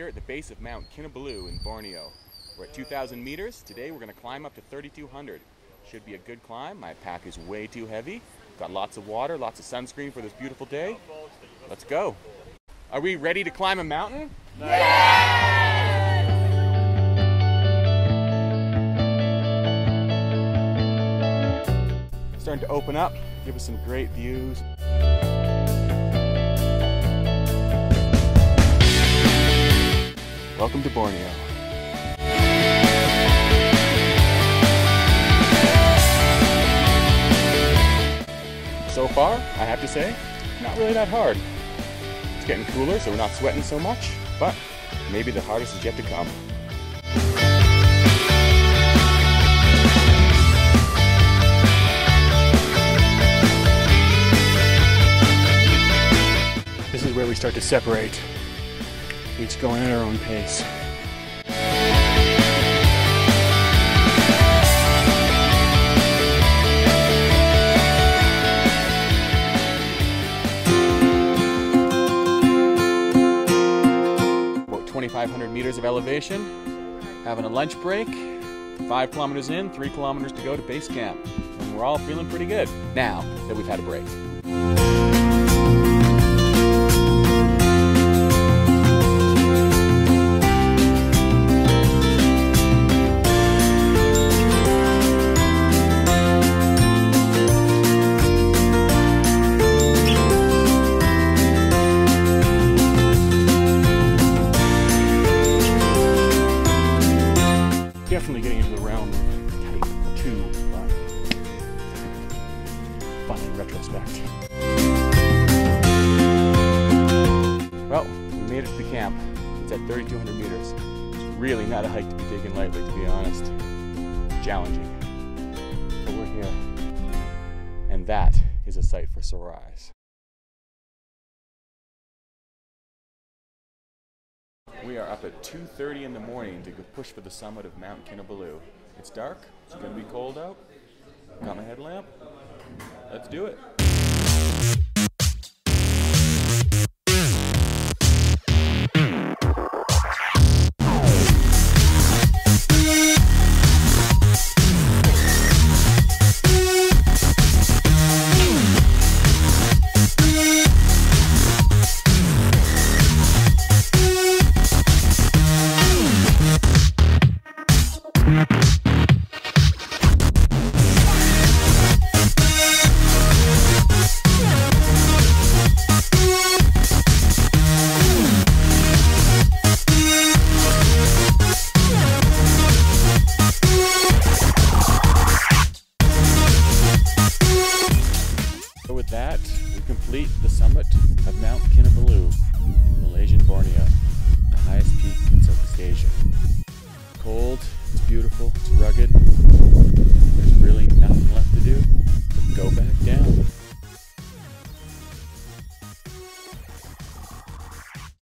at the base of Mount Kinabalu in Borneo. We're at 2,000 meters. Today we're going to climb up to 3,200. Should be a good climb. My pack is way too heavy. Got lots of water, lots of sunscreen for this beautiful day. Let's go. Are we ready to climb a mountain? Starting to open up, give us some great views. Welcome to Borneo. So far, I have to say, not really that hard. It's getting cooler, so we're not sweating so much, but maybe the hardest is yet to come. This is where we start to separate, each going at our own pace. About 2,500 meters of elevation, having a lunch break, five kilometers in, three kilometers to go to base camp. And we're all feeling pretty good now that we've had a break. Definitely getting into the realm of type 2, but fun in retrospect. Well, we made it to the camp. It's at 3,200 meters. It's really not a hike to be taken lightly, to be honest. Challenging. But we're here. And that is a sight for sore eyes. We are up at 2.30 in the morning to push for the summit of Mount Kinabalu. It's dark, it's gonna be cold out. Got my headlamp. Let's do it. That, we complete the summit of Mount Kinabalu in Malaysian Borneo, the highest peak